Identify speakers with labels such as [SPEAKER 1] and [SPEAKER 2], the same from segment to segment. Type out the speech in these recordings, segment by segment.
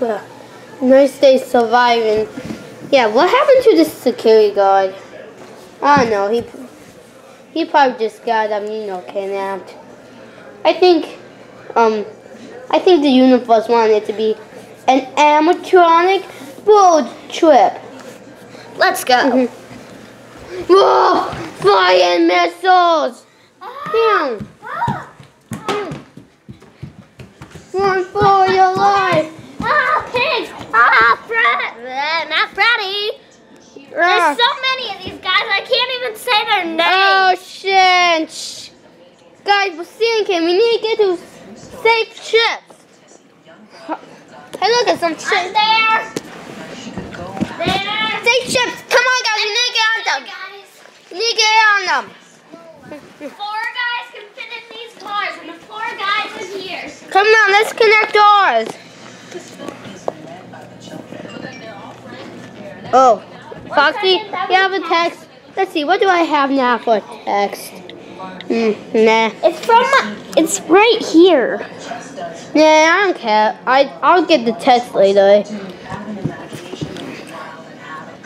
[SPEAKER 1] Well, nice day surviving. Yeah, what happened to the security guard? I don't know. He he probably just got um you know kidnapped. I think um I think the universe wanted it to be an animatronic road trip.
[SPEAKER 2] Let's go.
[SPEAKER 1] Mhm. Whoa! Flying missiles! Down! Run for your life!
[SPEAKER 2] Ah, pigs! Ah, Fred! Uh, not Freddy!
[SPEAKER 1] Ah.
[SPEAKER 2] There's so many of these guys, I can't even say their oh, names.
[SPEAKER 1] Oh shit! Guys, we're sinking. We need to get to safe ships. Hey, look at some
[SPEAKER 2] I'm
[SPEAKER 1] ships.
[SPEAKER 2] there! There!
[SPEAKER 1] Safe ships. Come on, guys. We need to get on them.
[SPEAKER 2] Guys,
[SPEAKER 1] We need to get on them.
[SPEAKER 2] four guys can fit in these cars, and the four guys are here.
[SPEAKER 1] Come on, let's connect doors. Oh, Foxy, you have a text. Let's see, what do I have now for text? Mm, nah.
[SPEAKER 2] It's from, it's right here.
[SPEAKER 1] Nah, I don't care. I, I'll get the text later.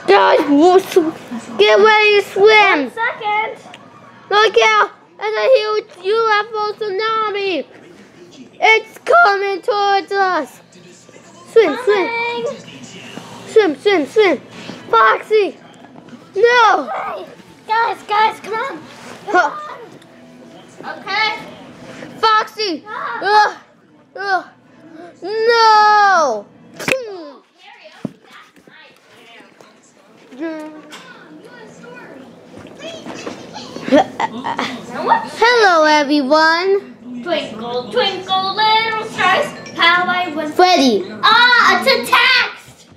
[SPEAKER 1] Guys, get ready to swim.
[SPEAKER 2] One second.
[SPEAKER 1] Look out! There's a huge UFO tsunami! It's coming towards us! Swim, swim, swim, swim, swim! Foxy! No!
[SPEAKER 2] Hey, guys, guys, come on.
[SPEAKER 1] Come Huh.
[SPEAKER 2] Okay.
[SPEAKER 1] Foxy!
[SPEAKER 2] Ah.
[SPEAKER 1] Ugh. Ugh. No! Hello, everyone!
[SPEAKER 2] Twinkle, twinkle, little stars, how I was.
[SPEAKER 1] Freddy!
[SPEAKER 2] Ah, it's a text.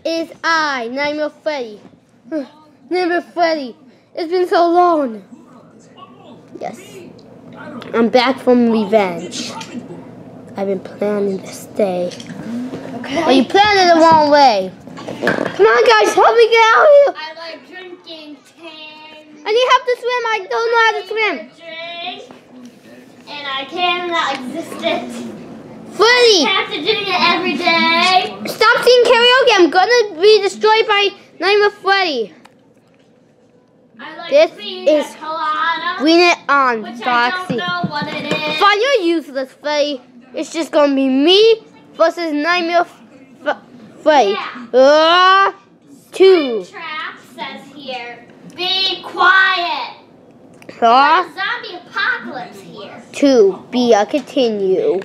[SPEAKER 1] It's I, Nightmare Freddy. Nightmare Freddy. It's been so long. Yes. I'm back from revenge. I've been planning this day.
[SPEAKER 2] Okay.
[SPEAKER 1] But you planned it the wrong way. Come on, guys, help me get out of here.
[SPEAKER 2] I like drinking tin.
[SPEAKER 1] I need help to swim. I don't know how to swim.
[SPEAKER 2] And I cannot exist it.
[SPEAKER 1] Freddy,
[SPEAKER 2] I have to drink it every day.
[SPEAKER 1] stop singing karaoke. I'm gonna be destroyed by Nightmare Freddy.
[SPEAKER 2] I like
[SPEAKER 1] This is Win it on, Foxy.
[SPEAKER 2] don't know what it is.
[SPEAKER 1] Fine, you're useless, Freddy. It's just gonna be me versus Nightmare F- Freddy.
[SPEAKER 2] Yeah.
[SPEAKER 1] Uh, two.
[SPEAKER 2] Trap says here, be quiet.
[SPEAKER 1] Uh,
[SPEAKER 2] Zombie apocalypse here.
[SPEAKER 1] two. Be a continue.